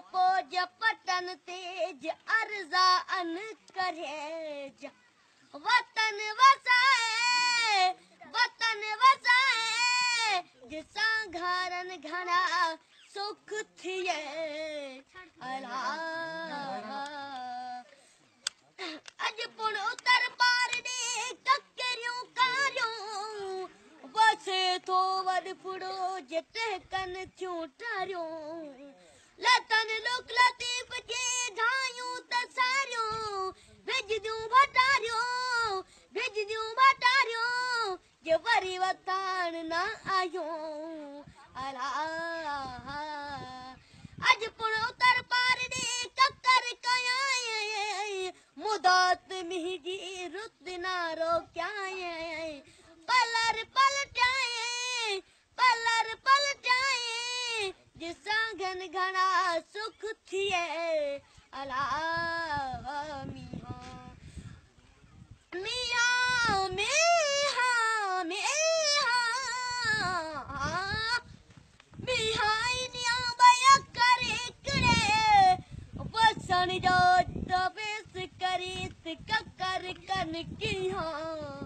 सुनिए पोज पतन तेज, अर्जा अन करे वतन वसाए वतन वसाए, जिसा घरन घना सुख थिए। अज पुण उतर पार दे ककरियूं कारियूं। बसे थो वॾ फुड़ो जिते कन थियूं टारियूं। वतान न आयूं। अला अज पुण उतर पार दे ककर कयां मुदात मिहिजी रुत नारो क्या पलर पलटाए पलर पलटाए, जिसा घन घना सुख थिए। अला जानी जात फिस करी ककर कन की हाँ।